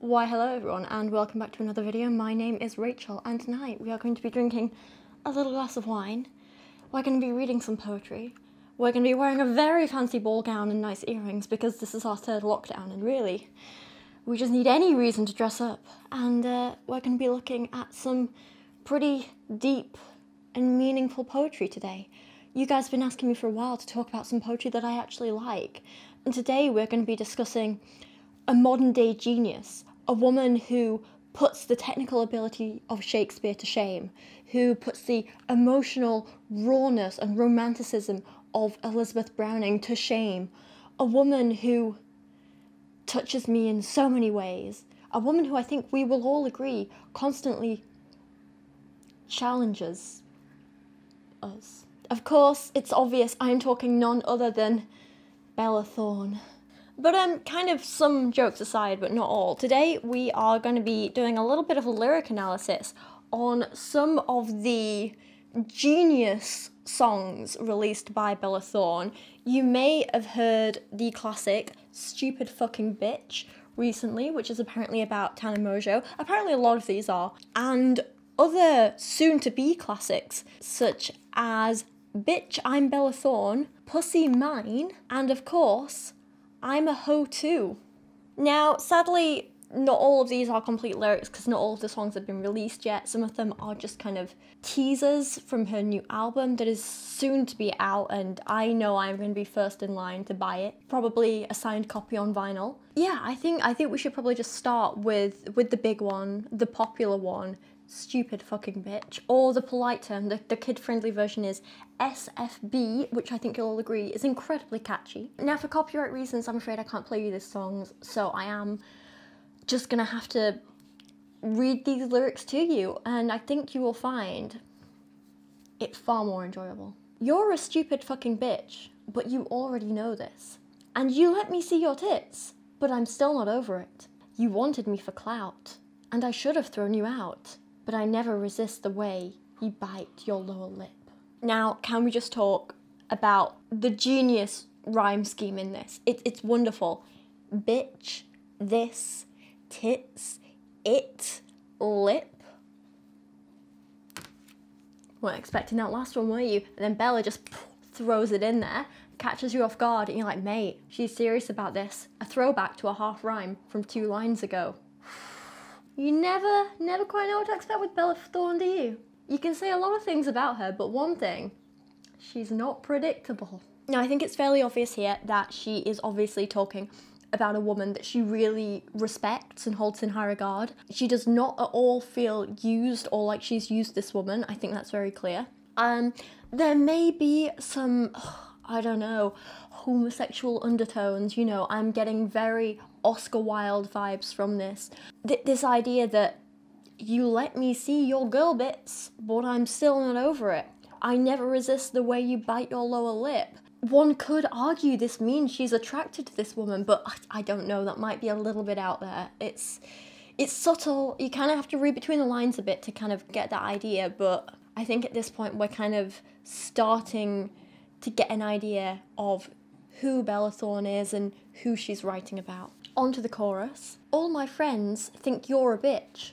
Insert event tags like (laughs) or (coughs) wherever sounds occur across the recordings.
Why hello everyone and welcome back to another video. My name is Rachel and tonight we are going to be drinking a little glass of wine. We're going to be reading some poetry. We're going to be wearing a very fancy ball gown and nice earrings because this is our third lockdown and really we just need any reason to dress up. And uh, we're going to be looking at some pretty deep and meaningful poetry today. You guys have been asking me for a while to talk about some poetry that I actually like. And today we're going to be discussing a modern day genius, a woman who puts the technical ability of Shakespeare to shame, who puts the emotional rawness and romanticism of Elizabeth Browning to shame, a woman who touches me in so many ways, a woman who I think we will all agree constantly challenges us. Of course, it's obvious I'm talking none other than Bella Thorne. But um, kind of some jokes aside, but not all. Today we are going to be doing a little bit of a lyric analysis on some of the genius songs released by Bella Thorne. You may have heard the classic "Stupid Fucking Bitch" recently, which is apparently about Tana Mongeau. Apparently, a lot of these are, and other soon-to-be classics such as "Bitch, I'm Bella Thorne," "Pussy Mine," and of course I'm a hoe too. Now, sadly, not all of these are complete lyrics because not all of the songs have been released yet. Some of them are just kind of teasers from her new album that is soon to be out, and I know I'm going to be first in line to buy it. Probably a signed copy on vinyl. Yeah, I think I think we should probably just start with with the big one, the popular one, stupid fucking bitch. Or the polite term, the, the kid friendly version is SFB, which I think you'll all agree is incredibly catchy. Now, for copyright reasons, I'm afraid I can't play you this song, so I am just gonna have to read these lyrics to you, and I think you will find it far more enjoyable. You're a stupid fucking bitch, but you already know this. And you let me see your tits, but I'm still not over it. You wanted me for clout, and I should have thrown you out but I never resist the way you bite your lower lip. Now, can we just talk about the genius rhyme scheme in this? It, it's wonderful. Bitch, this, tits, it, lip. Weren't expecting that last one, were you? And then Bella just throws it in there, catches you off guard, and you're like, mate, she's serious about this. A throwback to a half rhyme from two lines ago. You never, never quite know what to expect with Bella Thorne, do you? You can say a lot of things about her, but one thing, she's not predictable. Now, I think it's fairly obvious here that she is obviously talking about a woman that she really respects and holds in high regard. She does not at all feel used or like she's used this woman. I think that's very clear. Um, there may be some, (sighs) I don't know, homosexual undertones. You know, I'm getting very Oscar Wilde vibes from this. Th- this idea that you let me see your girl bits, but I'm still not over it. I never resist the way you bite your lower lip. One could argue this means she's attracted to this woman, but I, I don't know, that might be a little bit out there. It's it's subtle. You kind of have to read between the lines a bit to kind of get that idea, but I think at this point we're kind of starting to get an idea of who Bella Thorne is and who she's writing about. On to the chorus. All my friends think you're a bitch.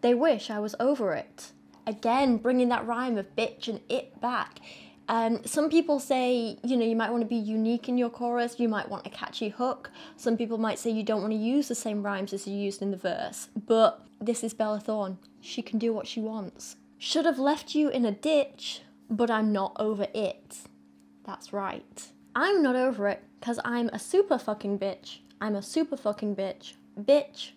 They wish I was over it. Again, bringing that rhyme of bitch and it back. Um, some people say, you know, you might want to be unique in your chorus, you might want a catchy hook. Some people might say you don't want to use the same rhymes as you used in the verse. But this is Bella Thorne. She can do what she wants. Should have left you in a ditch, but I'm not over it. That's right. I'm not over it because I'm a super fucking bitch. I'm a super fucking bitch. Bitch,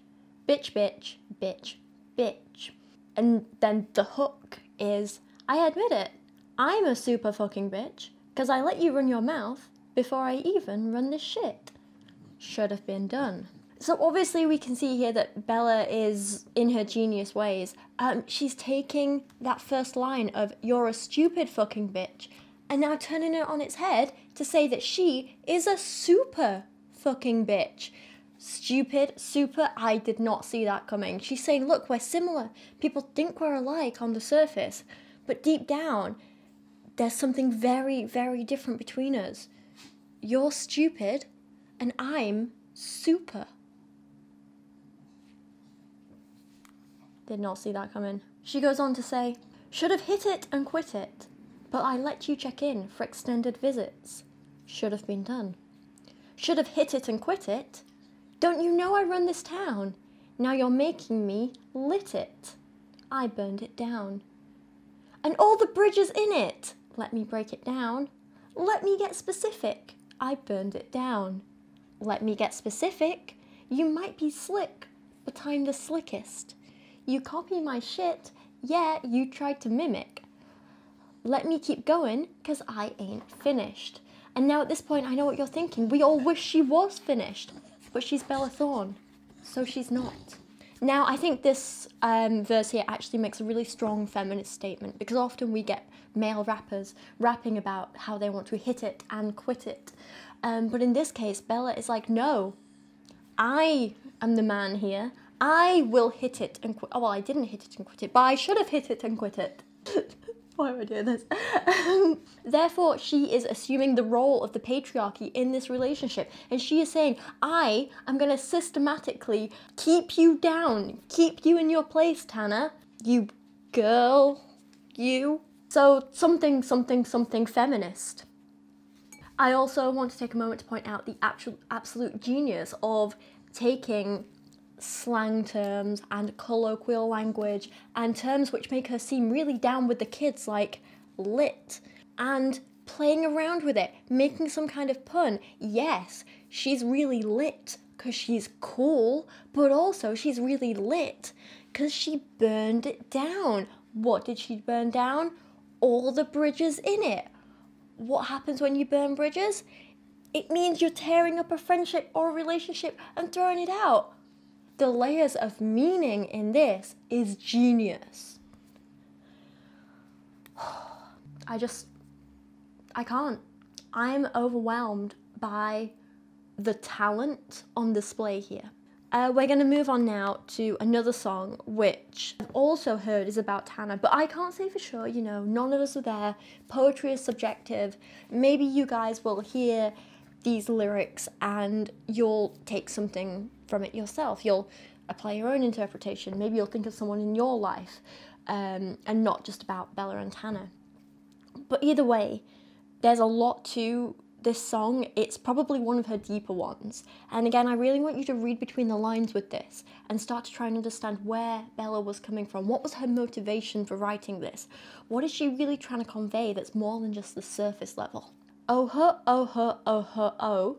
bitch, bitch, bitch, bitch. And then the hook is I admit it. I'm a super fucking bitch because I let you run your mouth before I even run this shit. Should have been done. So obviously we can see here that Bella is in her genius ways. Um, she's taking that first line of "You're a stupid fucking bitch," and now turning it on its head to say that she is a super fucking bitch. Stupid, super, I did not see that coming. She's saying, look, we're similar. People think we're alike on the surface, but deep down, there's something very, very different between us. You're stupid, and I'm super. Did not see that coming. She goes on to say, Should have hit it and quit it, but I let you check in for extended visits. Should have been done. Should have hit it and quit it. Don't you know I run this town? Now you're making me lit it. I burned it down. And all the bridges in it. Let me break it down. Let me get specific. I burned it down. Let me get specific. You might be slick, but I'm the slickest. You copy my shit, yeah, you tried to mimic. Let me keep going, cause I ain't finished. And now at this point, I know what you're thinking. We all wish she was finished, but she's Bella Thorne, so she's not. Now, I think this um, verse here actually makes a really strong feminist statement because often we get male rappers rapping about how they want to hit it and quit it. Um, but in this case, Bella is like, no, I am the man here. I will hit it and quit. Oh, well, I didn't hit it and quit it, but I should have hit it and quit it. (laughs) Why am I doing this? Um, therefore, she is assuming the role of the patriarchy in this relationship. And she is saying, I am going to systematically keep you down, keep you in your place, Tana. You girl. You. So, something, something, something feminist. I also want to take a moment to point out the actual absolute genius of taking slang terms and colloquial language and terms which make her seem really down with the kids, like lit, and playing around with it, making some kind of pun. Yes, she's really lit because she's cool, but also she's really lit because she burned it down. What did she burn down? All the bridges in it. What happens when you burn bridges? It means you're tearing up a friendship or a relationship and throwing it out the layers of meaning in this is genius. (sighs) I just, I can't. I'm overwhelmed by the talent on display here. Uh, we're going to move on now to another song, which I've also heard is about Tana, but I can't say for sure, you know, none of us are there. Poetry is subjective. Maybe you guys will hear these lyrics and you'll take something from it yourself. You'll apply your own interpretation. Maybe you'll think of someone in your life um, and not just about Bella and Tana. But either way, there's a lot to this song. It's probably one of her deeper ones. And again, I really want you to read between the lines with this and start to try and understand where Bella was coming from. What was her motivation for writing this? What is she really trying to convey that's more than just the surface level? Oh, her, oh, her, oh, her, oh.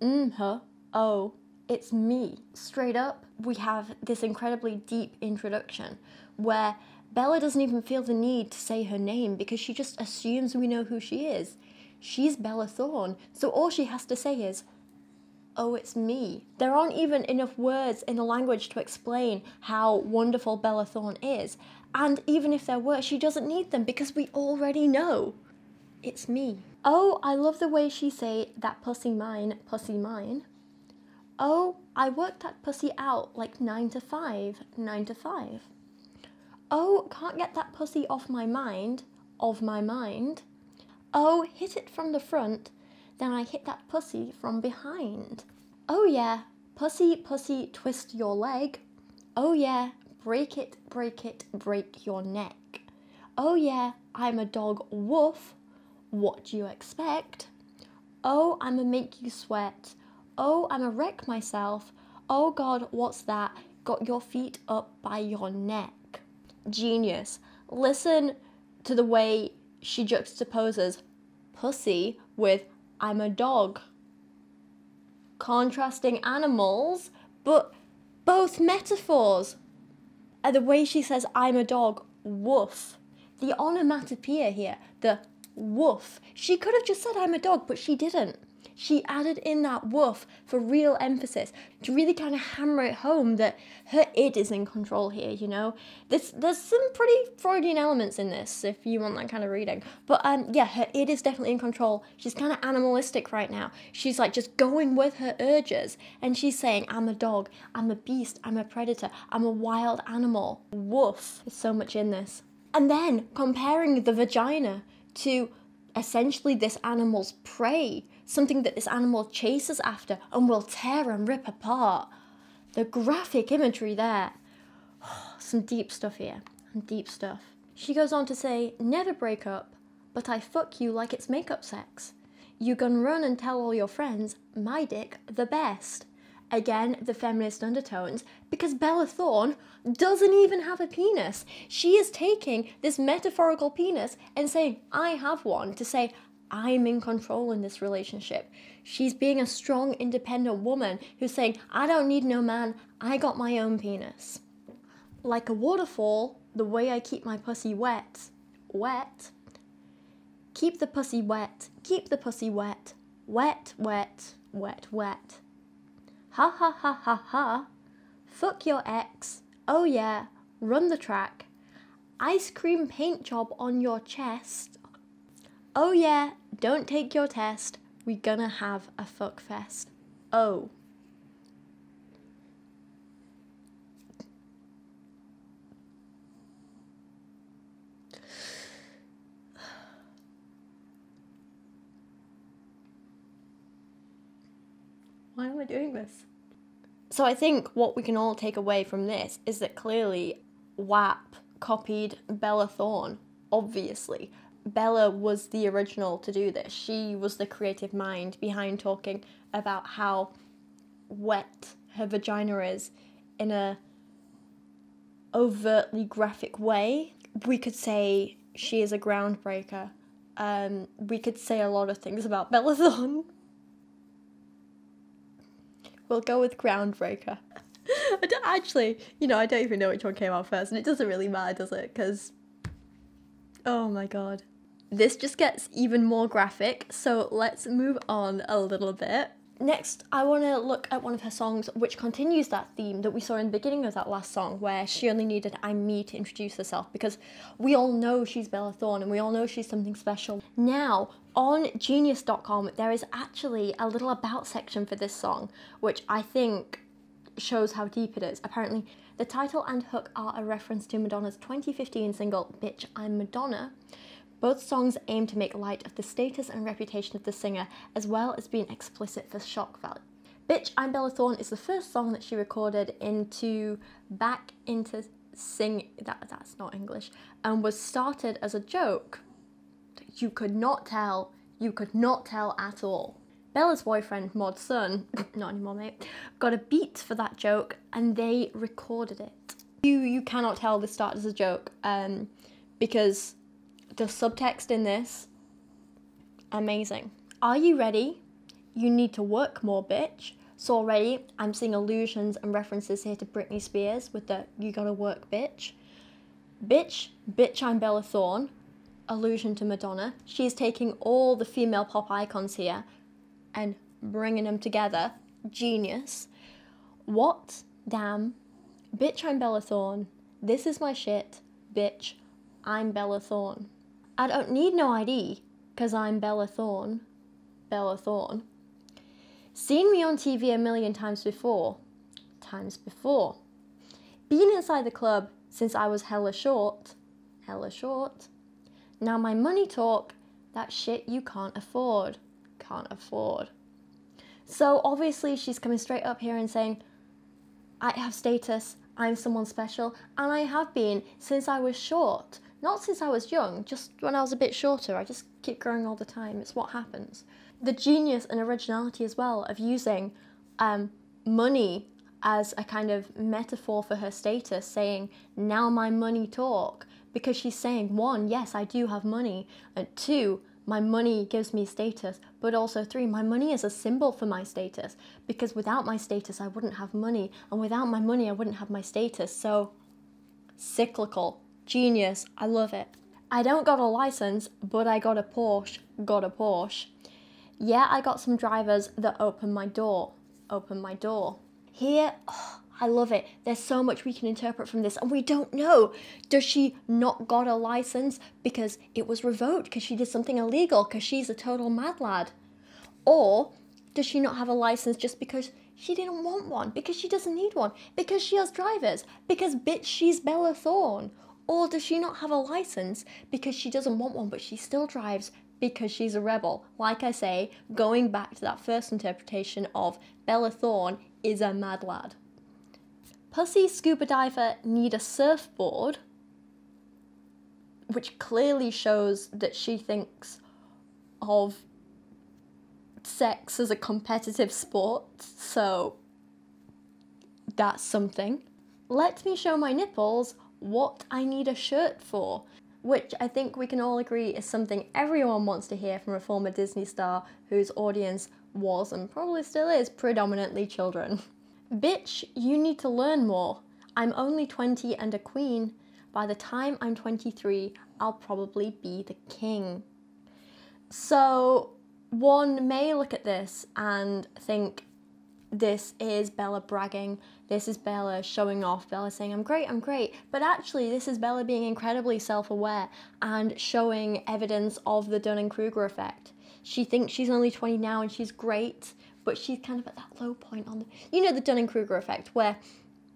Mm, her, oh it's me. Straight up, we have this incredibly deep introduction where Bella doesn't even feel the need to say her name because she just assumes we know who she is. She's Bella Thorne, so all she has to say is, Oh, it's me. There aren't even enough words in the language to explain how wonderful Bella Thorne is. And even if there were, she doesn't need them because we already know. It's me. Oh, I love the way she say that pussy mine, pussy mine. Oh, I worked that pussy out like 9 to 5, 9 to 5. Oh, can't get that pussy off my mind, of my mind. Oh, hit it from the front, then I hit that pussy from behind. Oh yeah, pussy, pussy, twist your leg. Oh yeah, break it, break it, break your neck. Oh yeah, I'm a dog woof. What do you expect? Oh, I'ma make you sweat. Oh, I'm a wreck myself. Oh God, what's that? Got your feet up by your neck. Genius. Listen to the way she juxtaposes pussy with I'm a dog. Contrasting animals, but both metaphors. And the way she says I'm a dog, woof. The onomatopoeia here, the woof. She could have just said I'm a dog, but she didn't she added in that woof for real emphasis to really kind of hammer it home that her id is in control here, you know? There's, there's some pretty Freudian elements in this, if you want that kind of reading. But um, yeah, her id is definitely in control. She's kind of animalistic right now. She's like just going with her urges. And she's saying, I'm a dog, I'm a beast, I'm a predator, I'm a wild animal. Woof. There's so much in this. And then comparing the vagina to essentially this animal's prey something that this animal chases after and will tear and rip apart. The graphic imagery there. (sighs) Some deep stuff here. Some deep stuff. She goes on to say, Never break up, but I fuck you like it's makeup sex. You can run and tell all your friends, my dick the best. Again, the feminist undertones, because Bella Thorne doesn't even have a penis. She is taking this metaphorical penis and saying, I have one, to say, I'm in control in this relationship. She's being a strong, independent woman who's saying, I don't need no man, I got my own penis. Like a waterfall, the way I keep my pussy wet, wet. Keep the pussy wet, keep the pussy wet, wet, wet, wet, wet. Ha ha ha ha ha. Fuck your ex. Oh yeah, run the track. Ice cream paint job on your chest. Oh yeah, don't take your test. We gonna have a fuck fest. Oh. Why am I doing this? So I think what we can all take away from this is that clearly WAP copied Bella Thorne, obviously. Bella was the original to do this. She was the creative mind behind talking about how wet her vagina is in a overtly graphic way. We could say she is a groundbreaker. Um, we could say a lot of things about Bella Thorne, We'll go with Groundbreaker. (laughs) I don't actually, you know, I don't even know which one came out first, and it doesn't really matter, does it? Because, oh my god. This just gets even more graphic, so let's move on a little bit. Next, I want to look at one of her songs which continues that theme that we saw in the beginning of that last song, where she only needed I'm me to introduce herself, because we all know she's Bella Thorne and we all know she's something special. Now, on genius.com, there is actually a little about section for this song, which I think shows how deep it is. Apparently, the title and hook are a reference to Madonna's 2015 single, Bitch, I'm Madonna. Both songs aim to make light of the status and reputation of the singer, as well as being explicit for shock value. Bitch, I'm Bella Thorne is the first song that she recorded into Back Into Sing, that, that's not English, and was started as a joke. You could not tell, you could not tell at all. Bella's boyfriend, Mod Sun, (coughs) not anymore mate, got a beat for that joke and they recorded it. You, you cannot tell this started as a joke um, because the subtext in this, amazing. Are you ready? You need to work more, bitch. So already, I'm seeing allusions and references here to Britney Spears with the you gotta work, bitch. Bitch, bitch, I'm Bella Thorne. Allusion to Madonna. She's taking all the female pop icons here and bringing them together. Genius. What? Damn. Bitch, I'm Bella Thorne. This is my shit. Bitch, I'm Bella Thorne. I don't need no ID, because I'm Bella Thorne. Bella Thorne. Seen me on TV a million times before. Times before. Been inside the club since I was hella short. Hella short. Now my money talk, that shit you can't afford. Can't afford. So obviously she's coming straight up here and saying, I have status, I'm someone special, and I have been since I was short. Not since I was young, just when I was a bit shorter. I just keep growing all the time. It's what happens. The genius and originality as well of using um, money as a kind of metaphor for her status, saying, now my money talk. Because she's saying, one, yes, I do have money, and two, my money gives me status, but also three, my money is a symbol for my status, because without my status, I wouldn't have money, and without my money, I wouldn't have my status. So, cyclical. Genius. I love it. I don't got a license, but I got a Porsche. Got a Porsche. Yeah, I got some drivers that open my door. Open my door. Here, oh, (sighs) I love it. There's so much we can interpret from this, and we don't know. Does she not got a license because it was revoked because she did something illegal because she's a total mad lad? Or does she not have a license just because she didn't want one? Because she doesn't need one? Because she has drivers? Because bitch, she's Bella Thorne? Or does she not have a license because she doesn't want one but she still drives because she's a rebel? Like I say, going back to that first interpretation of Bella Thorne is a mad lad. Pussy scuba diver need a surfboard, which clearly shows that she thinks of sex as a competitive sport, so that's something. Let me show my nipples what I need a shirt for, which I think we can all agree is something everyone wants to hear from a former Disney star whose audience was and probably still is predominantly children. (laughs) Bitch, you need to learn more. I'm only 20 and a queen. By the time I'm 23, I'll probably be the king. So, one may look at this and think this is Bella bragging, this is Bella showing off, Bella saying, I'm great, I'm great. But actually, this is Bella being incredibly self aware and showing evidence of the Dunning Kruger effect. She thinks she's only 20 now and she's great, but she's kind of at that low point on the, you know, the Dunning Kruger effect, where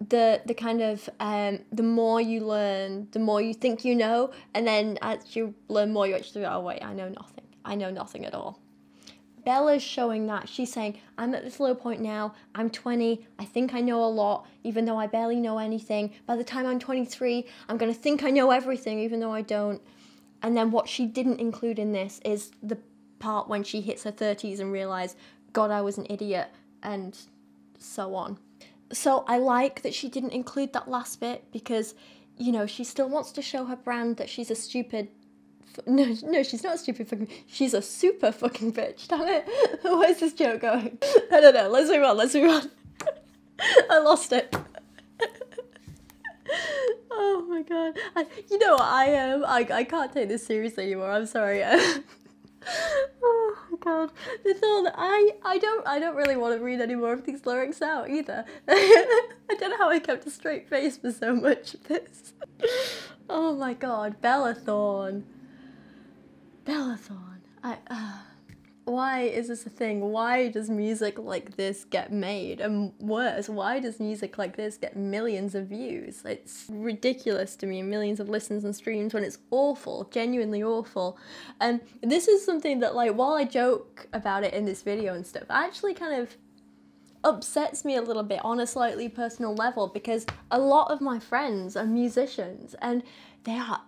the the kind of um, the more you learn, the more you think you know, and then as you learn more, you actually go, oh wait, I know nothing. I know nothing at all. Bella's showing that. She's saying, I'm at this low point now. I'm 20. I think I know a lot, even though I barely know anything. By the time I'm 23, I'm going to think I know everything, even though I don't. And then what she didn't include in this is the part when she hits her 30s and realizes, God, I was an idiot, and so on. So I like that she didn't include that last bit because, you know, she still wants to show her brand that she's a stupid no, no, she's not stupid fucking. She's a super fucking bitch. Damn it. (laughs) Where's this joke going? I don't know. Let's move on. Let's move on. (laughs) I lost it. (laughs) oh my god. I, you know what? I am. Um, I, I can't take this seriously anymore. I'm sorry. oh my god. The thought I I don't I don't really want to read any more of these lyrics out either. I don't know how I kept a straight face for so much of this. Oh my god, Bella Thorne. Bella Thorne. I. Uh, why is this a thing? Why does music like this get made? And worse, why does music like this get millions of views? It's ridiculous to me, millions of listens and streams when it's awful, genuinely awful. And this is something that, like, while I joke about it in this video and stuff, actually kind of upsets me a little bit on a slightly personal level because a lot of my friends are musicians and they are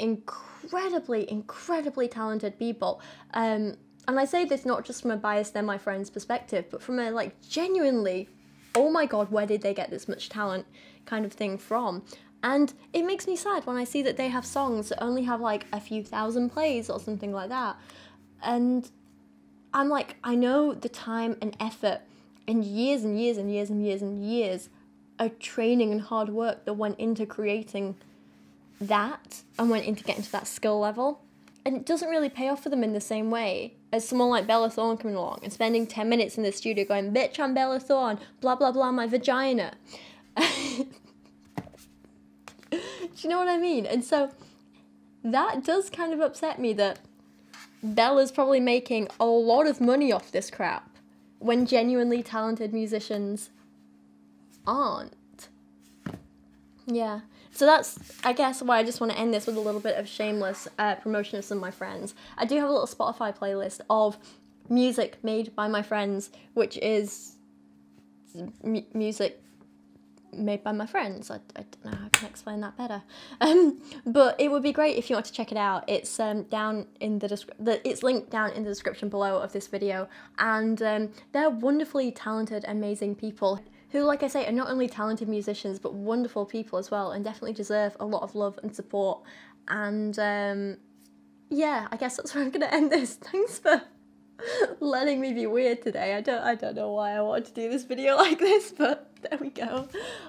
incredibly, incredibly talented people. Um, and I say this not just from a biased, they're my friends perspective, but from a like genuinely, oh my god, where did they get this much talent kind of thing from? And it makes me sad when I see that they have songs that only have like a few thousand plays or something like that. And I'm like, I know the time and effort and years and years and years and years and years of training and hard work that went into creating that and went into getting to that skill level. And it doesn't really pay off for them in the same way as someone like Bella Thorne coming along and spending 10 minutes in the studio going, Bitch, I'm Bella Thorne, blah blah blah, my vagina. (laughs) Do you know what I mean? And so that does kind of upset me that Bella's probably making a lot of money off this crap when genuinely talented musicians aren't. Yeah. So that's, I guess, why I just want to end this with a little bit of shameless uh, promotion of some of my friends. I do have a little Spotify playlist of music made by my friends, which is m- music made by my friends. I, I don't know how I can explain that better. (laughs) Um, but it would be great if you want to check it out. It's um, down in the description. It's linked down in the description below of this video, and um, they're wonderfully talented, amazing people who, like I say, are not only talented musicians but wonderful people as well, and definitely deserve a lot of love and support. And um, yeah, I guess that's where I'm gonna end this. (laughs) Thanks for letting me be weird today. I don't I don't know why I wanted to do this video (laughs) like this, but there we go.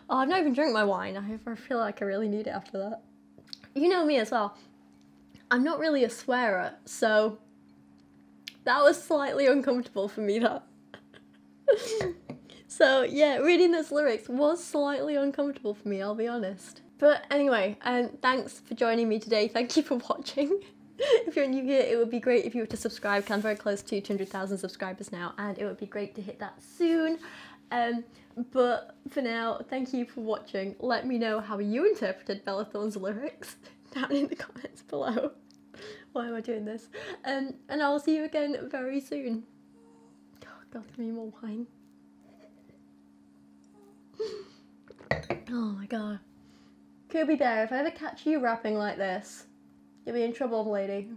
Oh, I've not even drunk my wine. I feel like I really need it after that. You know me as well. I'm not really a swearer, so that was slightly uncomfortable for me that (laughs) so yeah, reading those lyrics was slightly uncomfortable for me, I'll be honest. But anyway, um, thanks for joining me today. Thank you for (laughs) watching. if you're new here, it would be great if you were to subscribe. I'm very close to 200,000 subscribers now, and it would be great to hit that soon. Um, but for now, thank you for watching. Let me know how you interpreted Bella Thorne's lyrics (laughs) down in the comments below. (laughs) Why am I doing this? Um, and I'll see you again very soon. Oh, God, give me more wine. Oh my god. Kirby Bear, if I ever catch you rapping like this, you'll be in trouble, lady.